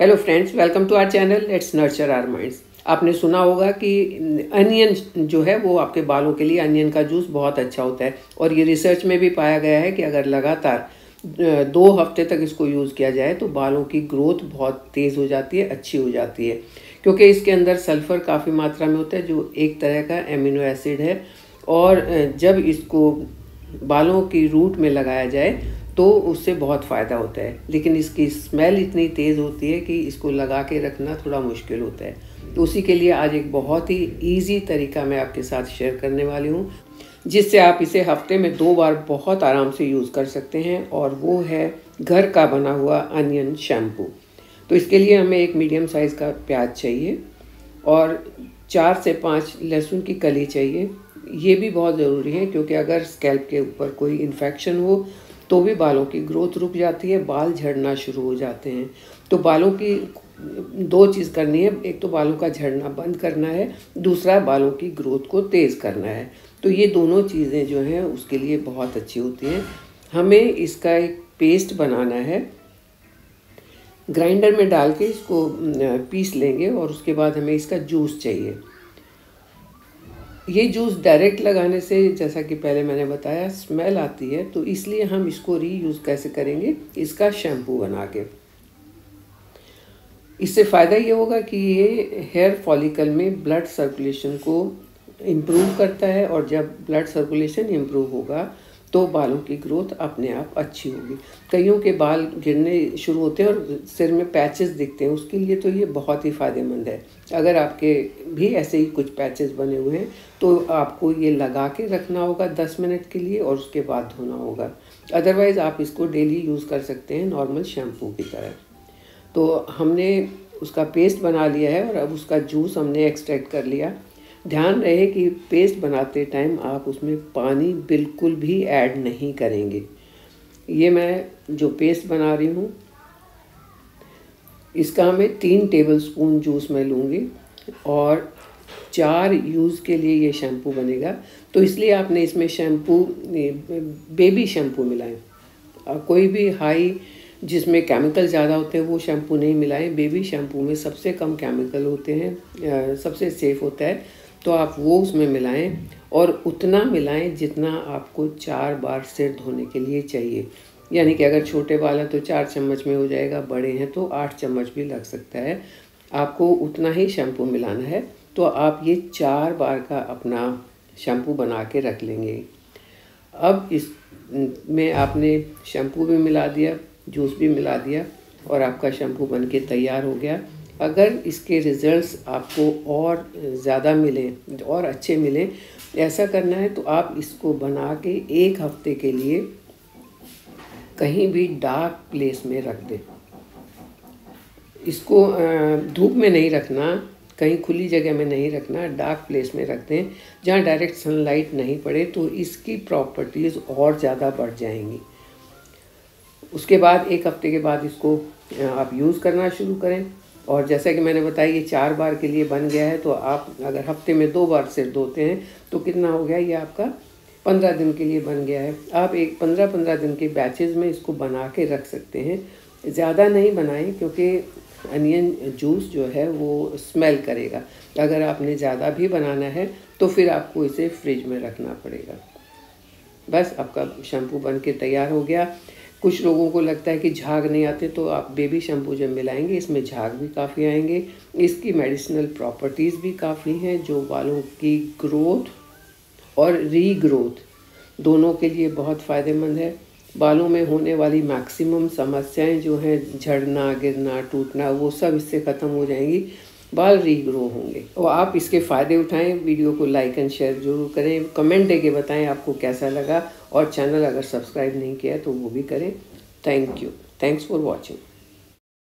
Hello friends welcome to our channel let's nurture our minds आपने सुना होगा कि अनियन जो है वो आपके बालों के लिए अनियन का जूस बहुत अच्छा होता है। और ये रिसर्च में भी पाया गया है कि अगर लगातार दो हफ़्ते तक इसको यूज़ किया जाए तो बालों की ग्रोथ बहुत तेज़ हो जाती है, अच्छी हो जाती है। क्योंकि इसके अंदर सल्फ़र काफ़ी मात्रा में होता है, जो एक तरह का एमिनो एसिड है। और जब इसको बालों की रूट में लगाया जाए तो उससे बहुत फ़ायदा होता है। लेकिन इसकी स्मेल इतनी तेज़ होती है कि इसको लगा के रखना थोड़ा मुश्किल होता है। तो उसी के लिए आज एक बहुत ही ईजी तरीका मैं आपके साथ शेयर करने वाली हूँ, जिससे आप इसे हफ़्ते में दो बार बहुत आराम से यूज़ कर सकते हैं और वो है घर का बना हुआ अनियन शैम्पू तो इसके लिए हमें एक मीडियम साइज़ का प्याज चाहिए और चार से पाँच लहसुन की कली चाहिए। ये भी बहुत ज़रूरी है, क्योंकि अगर स्कैल्प के ऊपर कोई इन्फेक्शन हो तो भी बालों की ग्रोथ रुक जाती है, बाल झड़ना शुरू हो जाते हैं। तो बालों की दो चीज़ करनी है, एक तो बालों का झड़ना बंद करना है, दूसरा है बालों की ग्रोथ को तेज़ करना है। तो ये दोनों चीज़ें जो हैं, उसके लिए बहुत अच्छी होती हैं। हमें इसका एक पेस्ट बनाना है। ग्राइंडर में डाल के इसको पीस लेंगे और उसके बाद हमें इसका जूस चाहिए। ये जूस डायरेक्ट लगाने से, जैसा कि पहले मैंने बताया स्मेल आती है तो इसलिए हम इसको रीयूज़ कैसे करेंगे? इसका शैम्पू बना के। इससे फ़ायदा ये होगा कि ये हेयर फॉलिकल में ब्लड सर्कुलेशन को इम्प्रूव करता है, और जब ब्लड सर्कुलेशन इम्प्रूव होगा तो बालों की ग्रोथ अपने आप अच्छी होगी। कईयों के बाल गिरने शुरू होते हैं और सिर में पैचेस दिखते हैं। उसके लिए तो ये बहुत ही फ़ायदेमंद है। अगर आपके भी ऐसे ही कुछ पैचेस बने हुए हैं तो आपको ये लगा के रखना होगा दस मिनट के लिए और उसके बाद धोना होगा। अदरवाइज़ आप इसको डेली यूज़ कर सकते हैं नॉर्मल शैम्पू की तरह। तो हमने उसका पेस्ट बना लिया है और अब उसका जूस हमने एक्सट्रैक्ट कर लिया। ध्यान रहे कि पेस्ट बनाते टाइम आप उसमें पानी बिल्कुल भी ऐड नहीं करेंगे। ये मैं जो पेस्ट बना रही हूँ, इसका मैं तीन टेबल स्पून जूस मैं लूँगी और चार यूज़ के लिए ये शैम्पू बनेगा। तो इसलिए आपने इसमें शैम्पू बेबी शैम्पू मिलाएँ। कोई भी हाई जिसमें केमिकल ज़्यादा होते हैं, वो शैम्पू नहीं मिलाएँ। बेबी शैम्पू में सबसे कम केमिकल होते हैं सबसे सेफ़ होता है। तो आप वो उसमें मिलाएँ और उतना मिलाएँ जितना आपको चार बार सिर धोने के लिए चाहिए। यानी कि अगर छोटे हैं तो चार चम्मच में हो जाएगा, बड़े हैं तो आठ चम्मच भी लग सकता है। आपको उतना ही शैम्पू मिलाना है तो आप ये चार बार का अपना शैम्पू बना के रख लेंगे। अब इस, में आपने शैम्पू भी मिला दिया, जूस भी मिला दिया और आपका शैम्पू बन के तैयार हो गया। अगर इसके रिज़ल्ट्स आपको और ज़्यादा मिलें, और अच्छे मिलें, ऐसा करना है तो आप इसको बना के एक हफ़्ते के लिए कहीं भी डार्क प्लेस में रख दें। इसको धूप में नहीं रखना, कहीं खुली जगह में नहीं रखना डार्क प्लेस में रख दें। जहाँ डायरेक्ट सनलाइट नहीं पड़े तो इसकी प्रॉपर्टीज़ और ज़्यादा बढ़ जाएँगी। उसके बाद, एक हफ़्ते के बाद इसको आप यूज़ करना शुरू करें। और जैसा कि मैंने बताया ये चार बार के लिए बन गया है तो आप अगर हफ़्ते में दो बार सिर धोते हैं तो कितना हो गया? ये आपका पंद्रह दिन के लिए बन गया है। आप एक पंद्रह पंद्रह दिन के बैचेज़ में इसको बना के रख सकते हैं। ज़्यादा नहीं बनाएँ, क्योंकि अनियन जूस जो है वो स्मेल करेगा। अगर आपने ज़्यादा भी बनाना है तो फिर आपको इसे फ्रिज में रखना पड़ेगा। बस आपका शैम्पू बन के तैयार हो गया। कुछ लोगों को लगता है कि झाग नहीं आते तो आप बेबी शैम्पू जब मिलाएँगे, इसमें झाग भी काफ़ी आएँगे। इसकी मेडिसिनल प्रॉपर्टीज़ भी काफ़ी हैं, जो बालों की ग्रोथ और रीग्रोथ दोनों के लिए बहुत फ़ायदेमंद है। बालों में होने वाली मैक्सिमम समस्याएँ जो हैं, झड़ना, गिरना, टूटना, वो सब इससे ख़त्म हो जाएँगी। बाल रीग्रो होंगे। और आप इसके फ़ायदे उठाएँ वीडियो को लाइक एंड शेयर ज़रूर करें कमेंट दे बताएँ आपको कैसा लगा, और चैनल अगर सब्सक्राइब नहीं किया तो वो भी करें। Thank you thanks for watching